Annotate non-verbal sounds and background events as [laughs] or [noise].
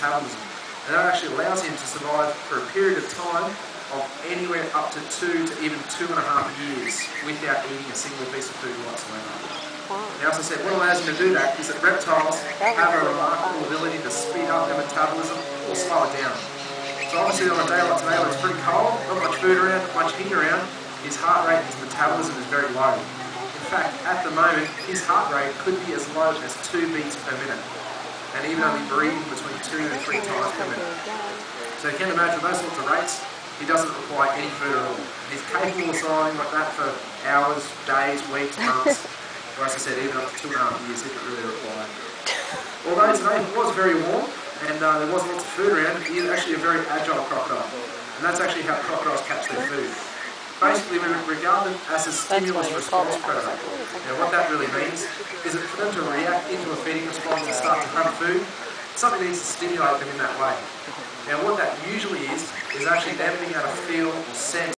And that actually allows him to survive for a period of time of anywhere up to two to even two and a half years without eating a single piece of food whatsoever. Now, as I said, what allows him to do that is that reptiles have a remarkable ability to speed up their metabolism or slow it down. So obviously on a day like today where it's pretty cold, not much food around, not much heat around, his heart rate, and his metabolism is very low. In fact, at the moment, his heart rate could be as low as two beats per minute, and even only breathing between two and three times per minute. So you can imagine those sorts of rates, he doesn't require any food at all. He's capable of surviving like that for hours, days, weeks, months, [laughs] or as I said, even up to two and a half years if it really required. Although today it was very warm, and uh, there wasn't lots of food around, he is actually a very agile crocodile. And that's actually how crocodiles catch their food. Basically, we regard them as a stimulus response predator. Now, what that really means is that for them to react into a feeding response and start to hunt food, something needs to stimulate them in that way. Now, what that usually is, is actually them being able to feel or sense